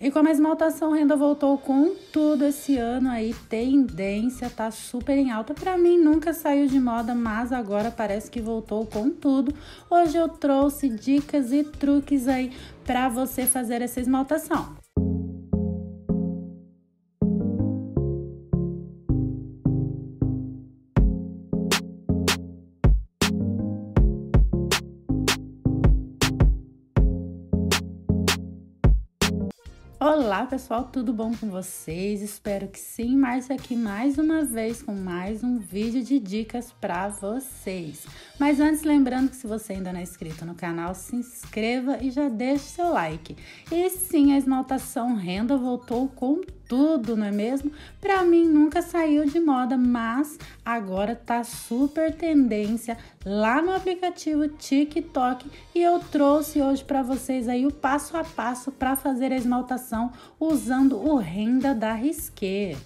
E como a esmaltação renda voltou com tudo esse ano aí, tendência tá super em alta. Para mim nunca saiu de moda, mas agora parece que voltou com tudo. Hoje eu trouxe dicas e truques aí para você fazer essa esmaltação. Olá pessoal, tudo bom com vocês? Espero que sim. Márcia aqui mais uma vez com mais um vídeo de dicas para vocês. Mas antes, lembrando que se você ainda não é inscrito no canal, se inscreva e já deixe seu like. E sim, a esmaltação renda voltou com tudo, não é mesmo? Para mim nunca saiu de moda, mas agora tá super tendência lá no aplicativo TikTok e eu trouxe hoje para vocês aí o passo a passo para fazer a esmaltação usando o renda da Risqué.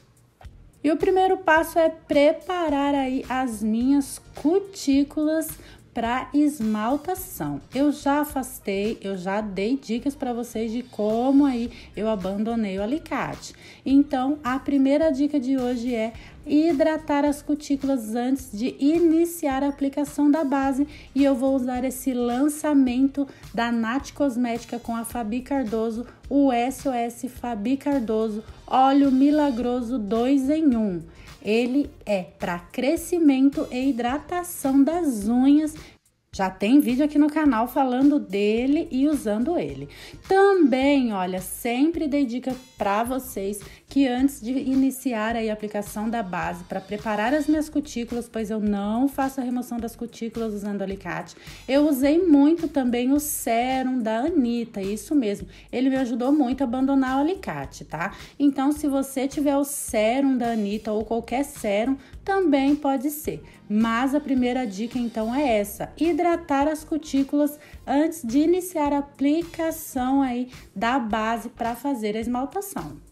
E o primeiro passo é preparar aí as minhas cutículas para esmaltação. Eu já afastei, eu já dei dicas para vocês de como aí eu abandonei o alicate. Então, a primeira dica de hoje é hidratar as cutículas antes de iniciar a aplicação da base e eu vou usar esse lançamento da Nat Cosmética com a Fabi Cardoso, o SOS Fabi Cardoso Óleo Milagroso 2 em 1. Ele é para crescimento e hidratação das unhas já tem vídeo aqui no canal falando dele e usando ele. Também, olha, sempre dei dica para vocês que antes de iniciar a aplicação da base para preparar as minhas cutículas, pois eu não faço a remoção das cutículas usando alicate, eu usei muito também o sérum da Anitta, isso mesmo. Ele me ajudou muito a abandonar o alicate, tá? Então, se você tiver o sérum da Anitta ou qualquer sérum, também pode ser. Mas a primeira dica então é essa: hidratar as cutículas antes de iniciar a aplicação aí da base para fazer a esmaltação.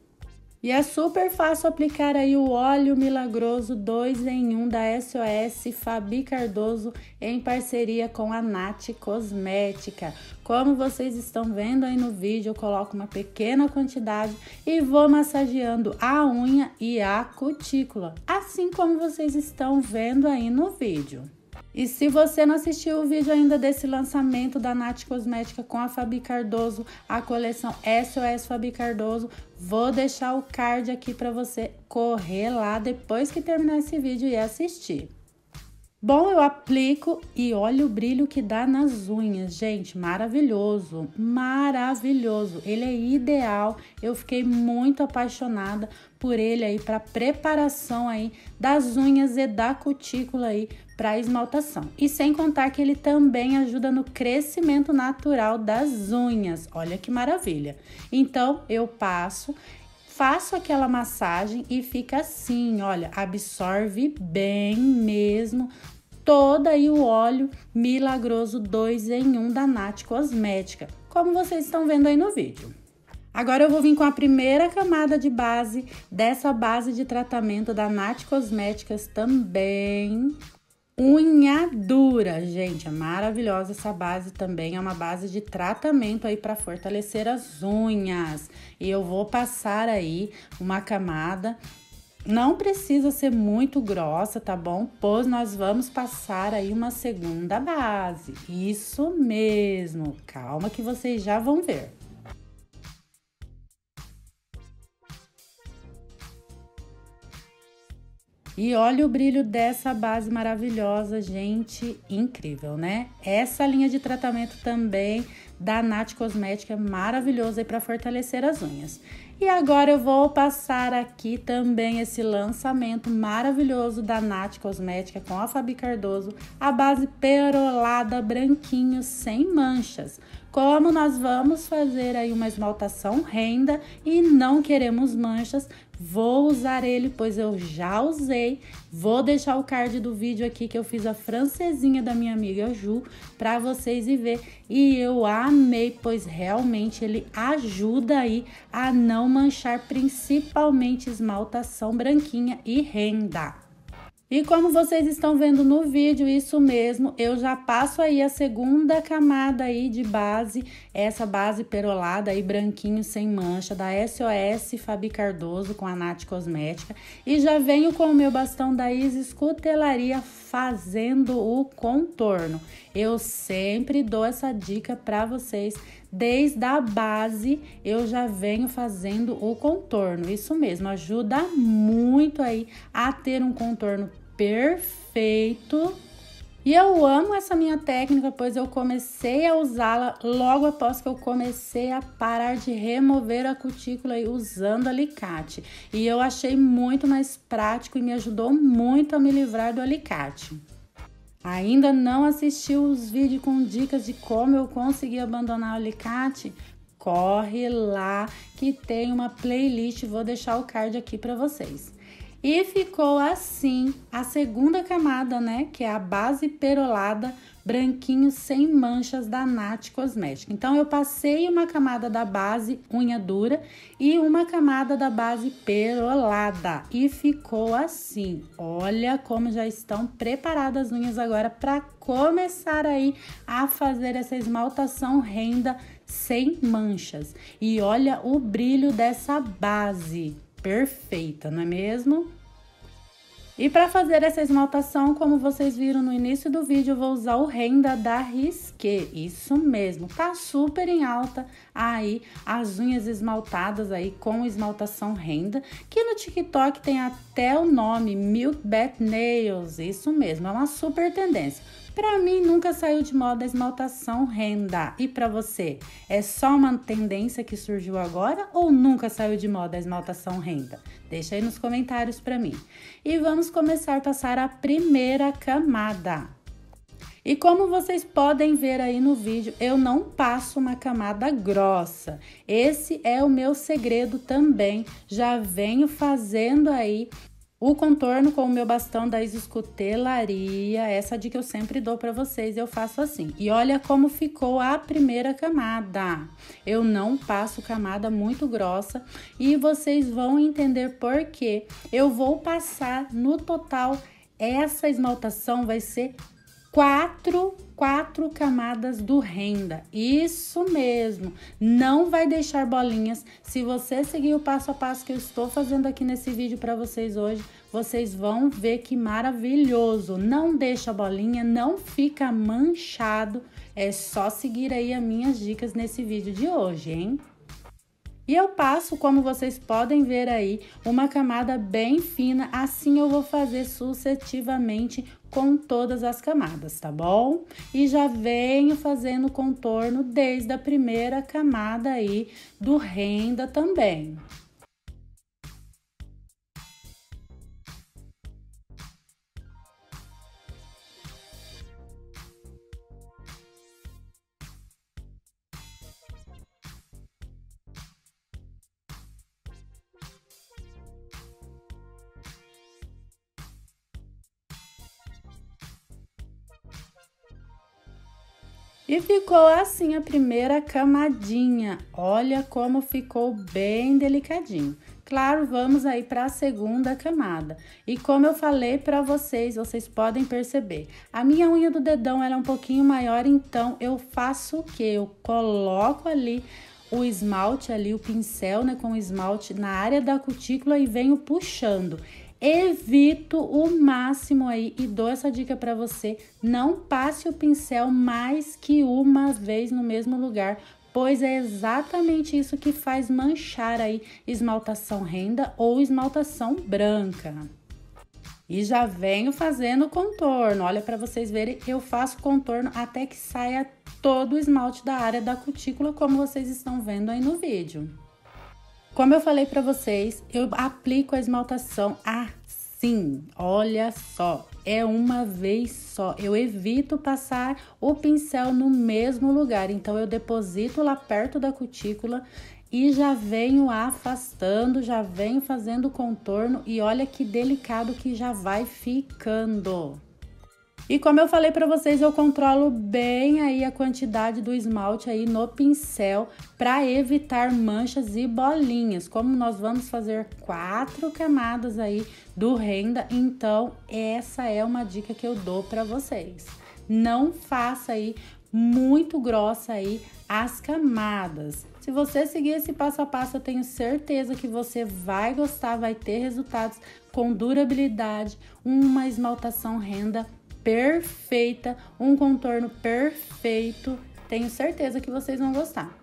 E é super fácil aplicar aí o óleo milagroso 2 em 1 da SOS Fabi Cardoso em parceria com a Nat Cosmética. Como vocês estão vendo aí no vídeo, eu coloco uma pequena quantidade e vou massageando a unha e a cutícula, assim como vocês estão vendo aí no vídeo. E se você não assistiu o vídeo ainda desse lançamento da Nath Cosmética com a Fabi Cardoso, a coleção SOS Fabi Cardoso, vou deixar o card aqui para você correr lá depois que terminar esse vídeo e assistir. Bom, eu aplico e olha o brilho que dá nas unhas, gente, maravilhoso, maravilhoso. Ele é ideal. Eu fiquei muito apaixonada por ele aí para preparação aí das unhas e da cutícula aí para esmaltação. E sem contar que ele também ajuda no crescimento natural das unhas. Olha que maravilha. Então, eu passo faço aquela massagem e fica assim, olha, absorve bem mesmo todo aí o óleo milagroso 2 em 1 da Nat Cosmética, como vocês estão vendo aí no vídeo. Agora eu vou vir com a primeira camada de base dessa base de tratamento da Nat Cosméticas também. Unha dura, gente, é maravilhosa essa base também, é uma base de tratamento aí para fortalecer as unhas. E eu vou passar aí uma camada não precisa ser muito grossa, tá bom? Pois nós vamos passar aí uma segunda base. Isso mesmo. Calma que vocês já vão ver. E olha o brilho dessa base maravilhosa, gente, incrível, né? Essa linha de tratamento também da Nat Cosmética é maravilhosa aí para fortalecer as unhas. E agora eu vou passar aqui também esse lançamento maravilhoso da Nath Cosmética com a Fabi Cardoso, a base perolada branquinho sem manchas. Como nós vamos fazer aí uma esmaltação renda e não queremos manchas, Vou usar ele, pois eu já usei. Vou deixar o card do vídeo aqui que eu fiz a francesinha da minha amiga Ju para vocês e ver. E eu amei, pois realmente ele ajuda aí a não manchar, principalmente esmaltação branquinha e renda. E como vocês estão vendo no vídeo, isso mesmo, eu já passo aí a segunda camada aí de base, essa base perolada aí branquinho sem mancha da SOS Fabi Cardoso com a Nath Cosmética e já venho com o meu bastão da Isis Cutelaria fazendo o contorno. Eu sempre dou essa dica para vocês desde a base eu já venho fazendo o contorno. Isso mesmo, ajuda muito aí a ter um contorno perfeito. E eu amo essa minha técnica, pois eu comecei a usá-la logo após que eu comecei a parar de remover a cutícula usando alicate. E eu achei muito mais prático e me ajudou muito a me livrar do alicate. Ainda não assistiu os vídeos com dicas de como eu consegui abandonar o alicate? Corre lá que tem uma playlist, vou deixar o card aqui para vocês. E ficou assim a segunda camada, né? Que é a base perolada branquinho sem manchas da Nath Cosmética. Então, eu passei uma camada da base unha dura e uma camada da base perolada. E ficou assim. Olha como já estão preparadas as unhas agora para começar aí a fazer essa esmaltação renda sem manchas. E olha o brilho dessa base perfeita, não é mesmo? E para fazer essa esmaltação, como vocês viram no início do vídeo, eu vou usar o Renda da Risqué. Isso mesmo, tá super em alta aí as unhas esmaltadas aí com esmaltação Renda, que no TikTok tem até o nome Milk Bat Nails. Isso mesmo, é uma super tendência. Para mim, nunca saiu de moda a esmaltação renda. E para você, é só uma tendência que surgiu agora ou nunca saiu de moda a esmaltação renda? Deixa aí nos comentários para mim. E vamos começar a passar a primeira camada. E como vocês podem ver aí no vídeo, eu não passo uma camada grossa. Esse é o meu segredo também. Já venho fazendo aí o contorno com o meu bastão da escutelaria, essa dica eu sempre dou para vocês, eu faço assim. E olha como ficou a primeira camada. Eu não passo camada muito grossa e vocês vão entender por quê. Eu vou passar no total essa esmaltação vai ser quatro, quatro camadas do renda. Isso mesmo. Não vai deixar bolinhas. Se você seguir o passo a passo que eu estou fazendo aqui nesse vídeo para vocês hoje, vocês vão ver que maravilhoso. Não deixa bolinha, não fica manchado. É só seguir aí as minhas dicas nesse vídeo de hoje, hein? E eu passo, como vocês podem ver aí, uma camada bem fina, assim eu vou fazer sucessivamente com todas as camadas, tá bom? E já venho fazendo contorno desde a primeira camada aí do renda também. E ficou assim a primeira camadinha. Olha como ficou bem delicadinho. Claro, vamos aí para a segunda camada. E como eu falei para vocês, vocês podem perceber, a minha unha do dedão ela é um pouquinho maior, então eu faço o que? Eu coloco ali o esmalte ali, o pincel, né, com o esmalte na área da cutícula e venho puxando evito o máximo aí e dou essa dica para você, não passe o pincel mais que uma vez no mesmo lugar, pois é exatamente isso que faz manchar aí esmaltação renda ou esmaltação branca. E já venho fazendo contorno. Olha para vocês verem, eu faço contorno até que saia todo o esmalte da área da cutícula, como vocês estão vendo aí no vídeo. Como eu falei para vocês, eu aplico a esmaltação assim. Olha só, é uma vez só. Eu evito passar o pincel no mesmo lugar. Então eu deposito lá perto da cutícula e já venho afastando, já venho fazendo contorno e olha que delicado que já vai ficando. E como eu falei para vocês, eu controlo bem aí a quantidade do esmalte aí no pincel para evitar manchas e bolinhas. Como nós vamos fazer quatro camadas aí do renda, então essa é uma dica que eu dou para vocês. Não faça aí muito grossa aí as camadas. Se você seguir esse passo a passo, eu tenho certeza que você vai gostar, vai ter resultados com durabilidade, uma esmaltação renda perfeita, um contorno perfeito. Tenho certeza que vocês vão gostar.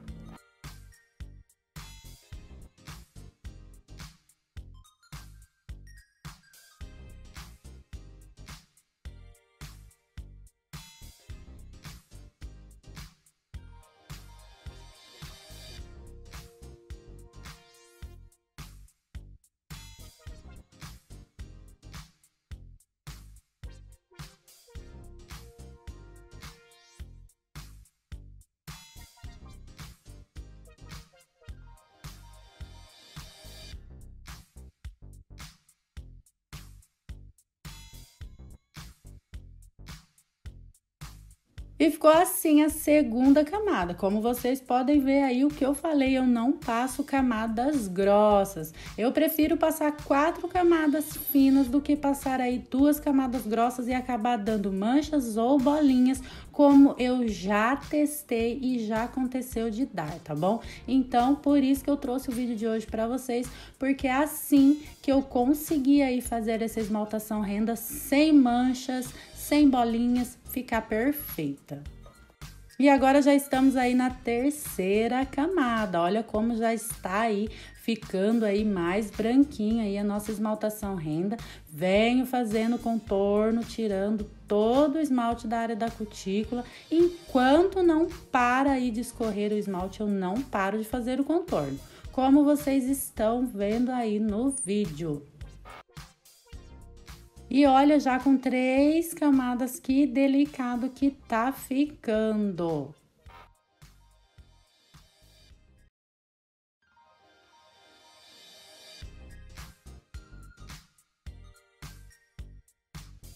E ficou assim a segunda camada. Como vocês podem ver aí, o que eu falei, eu não passo camadas grossas. Eu prefiro passar quatro camadas finas do que passar aí duas camadas grossas e acabar dando manchas ou bolinhas, como eu já testei e já aconteceu de dar, tá bom? Então, por isso que eu trouxe o vídeo de hoje para vocês, porque é assim que eu consegui aí fazer essa esmaltação renda sem manchas, sem bolinhas, ficar perfeita. E agora já estamos aí na terceira camada. Olha como já está aí ficando aí mais branquinha aí a nossa esmaltação renda. Venho fazendo contorno, tirando todo o esmalte da área da cutícula. Enquanto não para aí de escorrer o esmalte, eu não paro de fazer o contorno. Como vocês estão vendo aí no vídeo. E olha, já com três camadas, que delicado que tá ficando.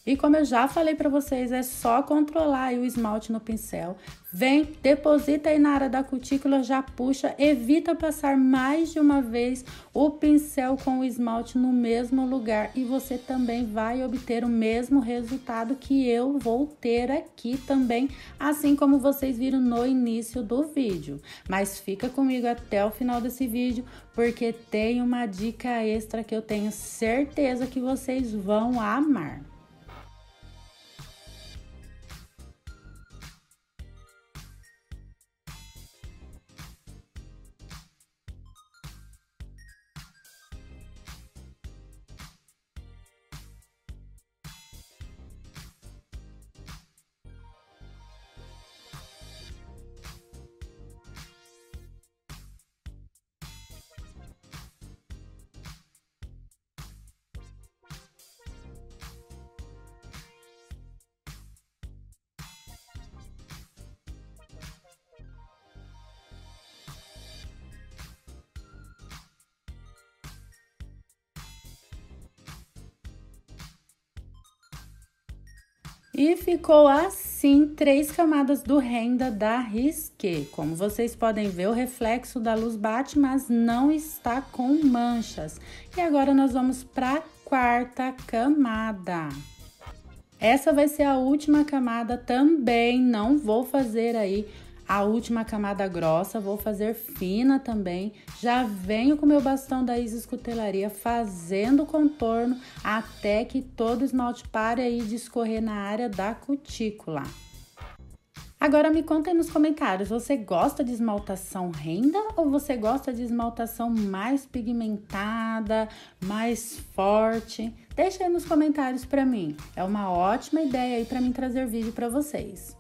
E como eu já falei para vocês, é só controlar o esmalte no pincel. Vem, deposita aí na área da cutícula, já puxa, evita passar mais de uma vez o pincel com o esmalte no mesmo lugar e você também vai obter o mesmo resultado que eu vou ter aqui também, assim como vocês viram no início do vídeo. Mas fica comigo até o final desse vídeo, porque tem uma dica extra que eu tenho certeza que vocês vão amar. E ficou assim três camadas do renda da Risqué. Como vocês podem ver, o reflexo da luz bate, mas não está com manchas. E agora nós vamos para a quarta camada. Essa vai ser a última camada também, não vou fazer aí a última camada grossa, vou fazer fina também. Já venho com meu bastão da Isis Cutelaria fazendo contorno até que todo esmalte pare aí de escorrer na área da cutícula. Agora me conta aí nos comentários, você gosta de esmaltação renda ou você gosta de esmaltação mais pigmentada, mais forte? Deixa aí nos comentários para mim. É uma ótima ideia aí para mim trazer vídeo para vocês.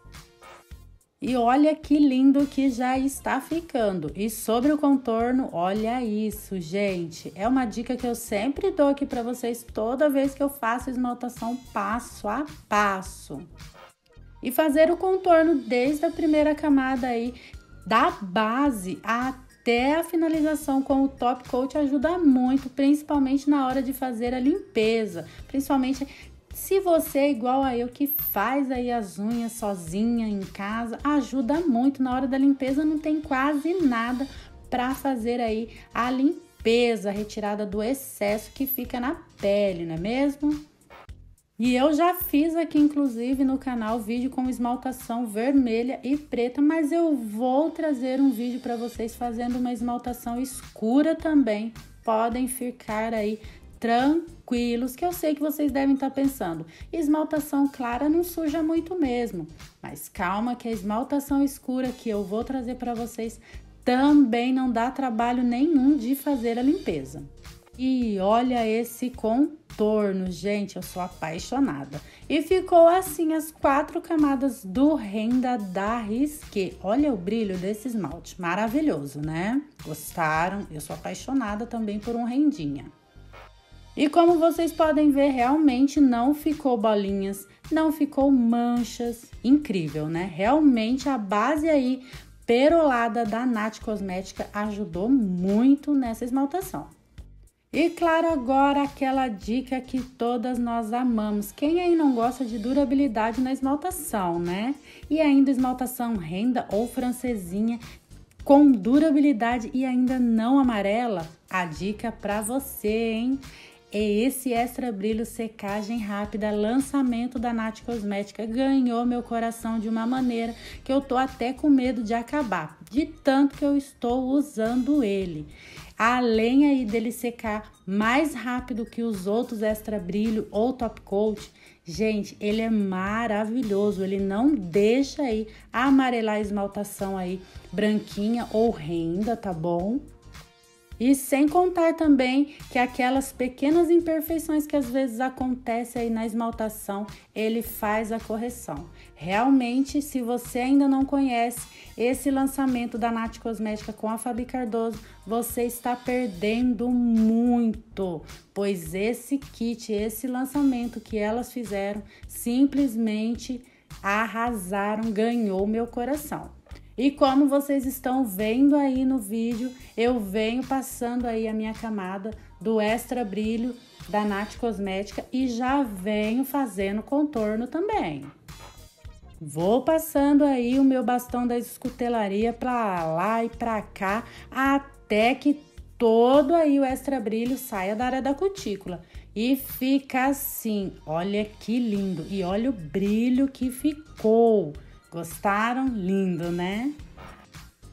E olha que lindo que já está ficando. E sobre o contorno, olha isso, gente. É uma dica que eu sempre dou aqui para vocês toda vez que eu faço esmaltação passo a passo. E fazer o contorno desde a primeira camada aí, da base até a finalização com o top coat ajuda muito, principalmente na hora de fazer a limpeza, principalmente Se você é igual a eu que faz aí as unhas sozinha em casa, ajuda muito na hora da limpeza, não tem quase nada para fazer aí a limpeza, a retirada do excesso que fica na pele, não é mesmo? E eu já fiz aqui, inclusive, no canal vídeo com esmaltação vermelha e preta, mas eu vou trazer um vídeo para vocês fazendo uma esmaltação escura também. Podem ficar aí tranquilos, que eu sei que vocês devem estar tá pensando. Esmaltação clara não suja muito mesmo, mas calma que a esmaltação escura que eu vou trazer para vocês também não dá trabalho nenhum de fazer a limpeza. E olha esse contorno, gente, eu sou apaixonada. E ficou assim as quatro camadas do renda da Risqué. Olha o brilho desse esmalte, maravilhoso, né? Gostaram? Eu sou apaixonada também por um rendinha. E como vocês podem ver, realmente não ficou bolinhas, não ficou manchas. Incrível, né? Realmente a base aí perolada da Nath Cosmética ajudou muito nessa esmaltação. E claro, agora aquela dica que todas nós amamos. Quem aí não gosta de durabilidade na esmaltação, né? E ainda esmaltação renda ou francesinha com durabilidade e ainda não amarela? A dica para você, hein? É esse extra brilho secagem rápida, lançamento da Nath Cosmética ganhou meu coração de uma maneira que eu tô até com medo de acabar, de tanto que eu estou usando ele. Além aí dele secar mais rápido que os outros extra brilho ou top coat, gente, ele é maravilhoso. Ele não deixa aí amarelar a esmaltação aí branquinha ou renda, tá bom? E sem contar também que aquelas pequenas imperfeições que às vezes acontecem aí na esmaltação, ele faz a correção. Realmente, se você ainda não conhece esse lançamento da Nath Cosmética com a Fabi Cardoso, você está perdendo muito, pois esse kit, esse lançamento que elas fizeram, simplesmente arrasaram, ganhou meu coração. E como vocês estão vendo aí no vídeo, eu venho passando aí a minha camada do Extra Brilho da Nath Cosmética e já venho fazendo contorno também. Vou passando aí o meu bastão da escutelaria para lá e para cá até que todo aí o extra brilho saia da área da cutícula. E fica assim, olha que lindo. E olha o brilho que ficou. Gostaram? Lindo, né?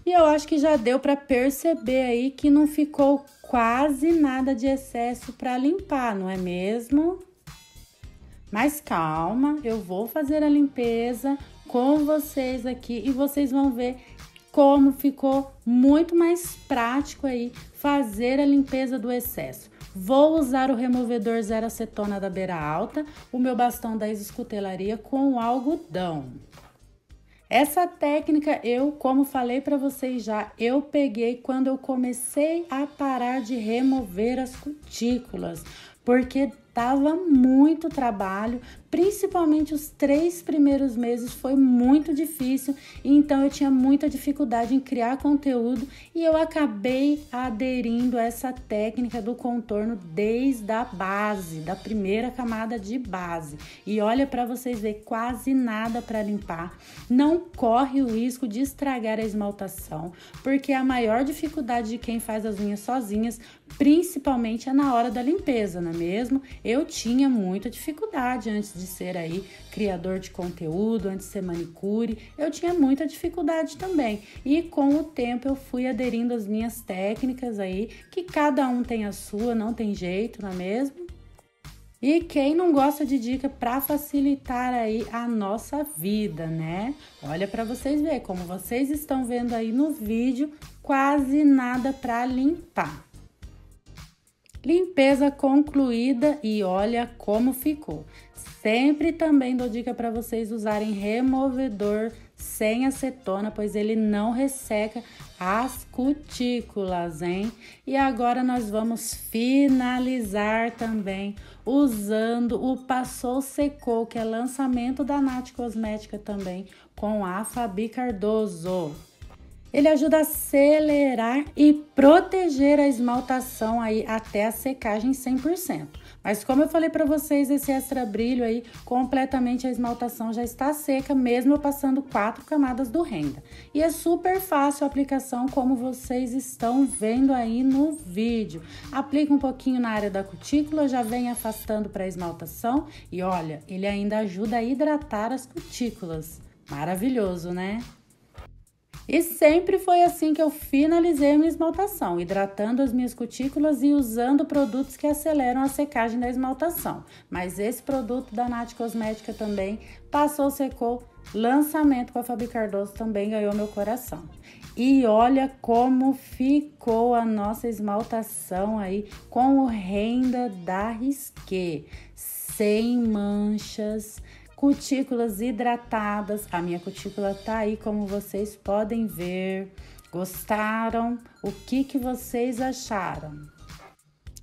E eu acho que já deu para perceber aí que não ficou quase nada de excesso para limpar, não é mesmo? Mas calma, eu vou fazer a limpeza com vocês aqui e vocês vão ver como ficou muito mais prático aí fazer a limpeza do excesso. Vou usar o removedor zero acetona da beira alta, o meu bastão da escutelaria com algodão. Essa técnica eu, como falei para vocês já, eu peguei quando eu comecei a parar de remover as cutículas, porque dava muito trabalho, principalmente os três primeiros meses foi muito difícil, então eu tinha muita dificuldade em criar conteúdo e eu acabei aderindo a essa técnica do contorno desde a base, da primeira camada de base. E olha para vocês ver, quase nada para limpar. Não corre o risco de estragar a esmaltação, porque a maior dificuldade de quem faz as unhas sozinhas, principalmente é na hora da limpeza, não é mesmo? Eu tinha muita dificuldade antes de ser aí criador de conteúdo, antes de ser manicure, eu tinha muita dificuldade também. E com o tempo eu fui aderindo às minhas técnicas aí, que cada um tem a sua, não tem jeito, não é mesmo? E quem não gosta de dica para facilitar aí a nossa vida, né? Olha para vocês ver, como vocês estão vendo aí no vídeo, quase nada para limpar. Limpeza concluída e olha como ficou. Sempre também dou dica para vocês usarem removedor sem acetona, pois ele não resseca as cutículas, hein? E agora nós vamos finalizar também usando o Passou Secou, que é lançamento da Nath Cosmética também, com a Fabi Cardoso. Ele ajuda a acelerar e proteger a esmaltação aí até a secagem 100%. Mas como eu falei para vocês, esse extra brilho aí, completamente a esmaltação já está seca, mesmo eu passando quatro camadas do renda. E é super fácil a aplicação, como vocês estão vendo aí no vídeo. Aplica um pouquinho na área da cutícula, já vem afastando para a esmaltação e olha, ele ainda ajuda a hidratar as cutículas. Maravilhoso, né? E sempre foi assim que eu finalizei a minha esmaltação, hidratando as minhas cutículas e usando produtos que aceleram a secagem da esmaltação. Mas esse produto da Nath Cosmética também passou, secou, lançamento com a Fabi Cardoso também ganhou meu coração. E olha como ficou a nossa esmaltação aí com o renda da Risqué. Sem manchas, cutículas hidratadas. A minha cutícula tá aí, como vocês podem ver. Gostaram? O que que vocês acharam?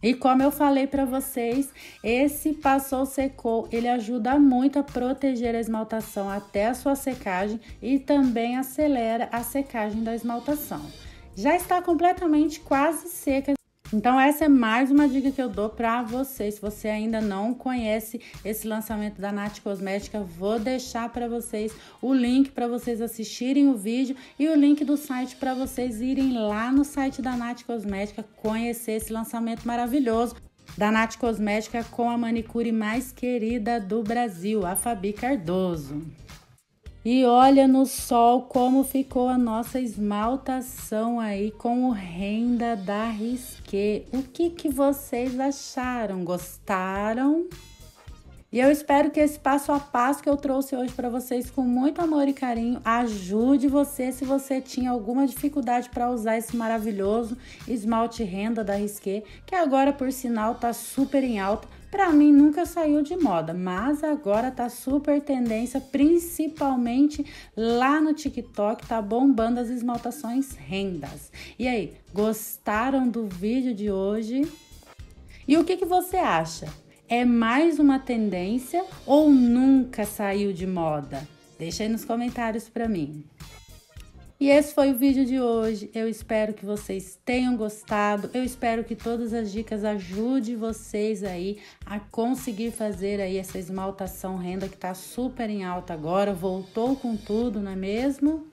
E como eu falei para vocês, esse passou secou, ele ajuda muito a proteger a esmaltação até a sua secagem e também acelera a secagem da esmaltação. Já está completamente quase seca então essa é mais uma dica que eu dou para você. Se você ainda não conhece esse lançamento da Nath Cosmética, vou deixar para vocês o link para vocês assistirem o vídeo e o link do site para vocês irem lá no site da Nath Cosmética conhecer esse lançamento maravilhoso da Nath Cosmética com a manicure mais querida do Brasil, a Fabi Cardoso. E olha no sol como ficou a nossa esmaltação aí com o renda da Risqué. O que, que vocês acharam? Gostaram? E eu espero que esse passo a passo que eu trouxe hoje para vocês com muito amor e carinho ajude você se você tinha alguma dificuldade para usar esse maravilhoso esmalte renda da Risqué, que agora por sinal tá super em alta. Para mim nunca saiu de moda, mas agora tá super tendência, principalmente lá no TikTok, tá bombando as esmaltações rendas. E aí, gostaram do vídeo de hoje? E o que, que você acha? É mais uma tendência ou nunca saiu de moda? Deixa aí nos comentários para mim. E esse foi o vídeo de hoje. Eu espero que vocês tenham gostado. Eu espero que todas as dicas ajudem vocês aí a conseguir fazer aí essa esmaltação renda que tá super em alta agora. Voltou com tudo, não é mesmo?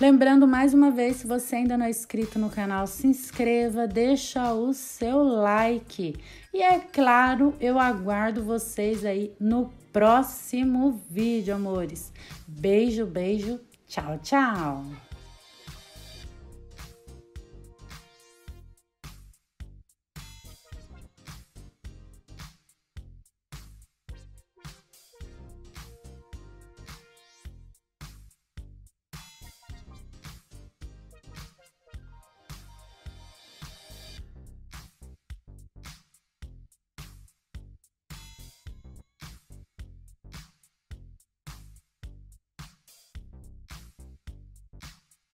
Lembrando mais uma vez, se você ainda não é inscrito no canal, se inscreva, deixa o seu like. E é claro, eu aguardo vocês aí no próximo vídeo, amores. Beijo, beijo. Tchau, tchau.